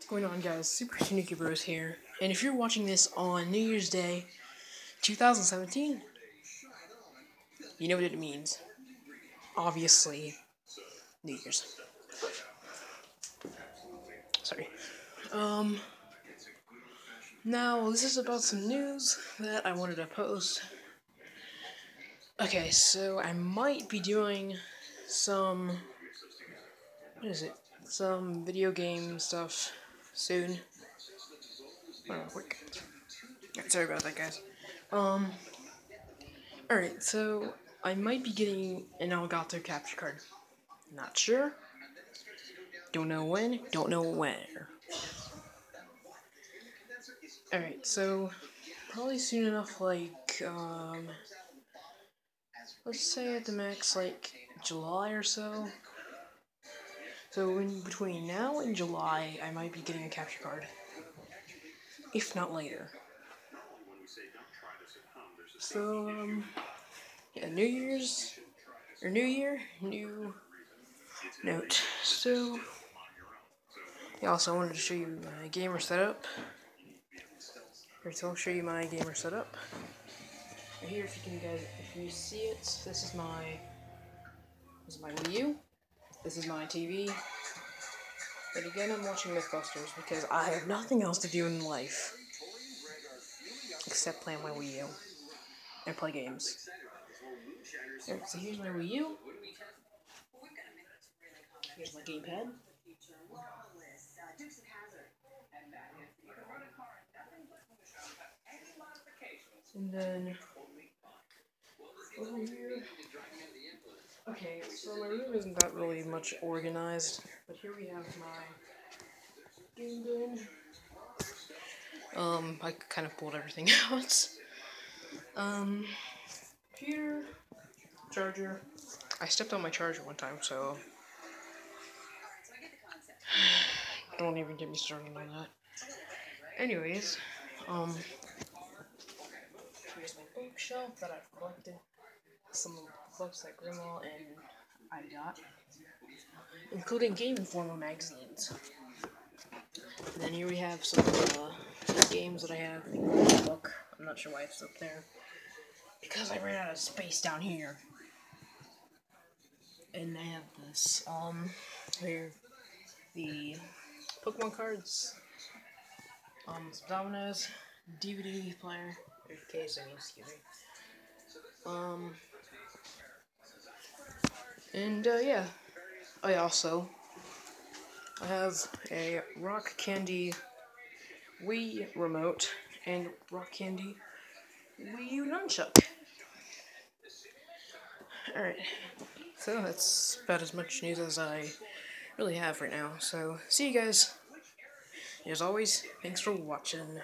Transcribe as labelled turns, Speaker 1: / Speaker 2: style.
Speaker 1: What's going on guys? Super Tanooki Bros here. And if you're watching this on New Year's Day 2017, you know what it means. Obviously, New Year's. Sorry. Um now this is about some news that I wanted to post. Okay, so I might be doing some what is it? Some video game stuff soon. Quick. Sorry about that, guys. Um. Alright, so I might be getting an Elgato capture card. Not sure. Don't know when. Don't know where. Alright, so probably soon enough, like, um, let's say at the max, like, July or so. So in between now and July, I might be getting a capture card. If not later. So, um, yeah, New Year's, or New Year, new note. So, yeah, also wanted to show you my gamer setup. Here, so I'll show you my gamer setup. Right here, if you can guys, if you see it, this is my, this is my Wii U. This is my TV. But again, I'm watching Mythbusters because I have nothing else to do in life except play on my Wii U and play games. So here's my Wii U. Here's my gamepad. And then oh, here. Okay, so my room isn't that really much organized, but here we have my game bin. Um, I kind of pulled everything out. Um, computer, charger. I stepped on my charger one time, so don't even get me started on that. Anyways, um, here's my bookshelf that I've collected some books that Grandma and I got, including Game Informer magazines. And then here we have some games that I have in the book. I'm not sure why it's up there. Because I ran out of space down here. And I have this, um, here, the Pokemon cards, um, some dominoes, DVD player, case, I mean, excuse me. Um, and uh, yeah, I also I have a Rock Candy Wii remote and Rock Candy Wii U nunchuck. Alright, so that's about as much news as I really have right now. So, see you guys. As always, thanks for watching.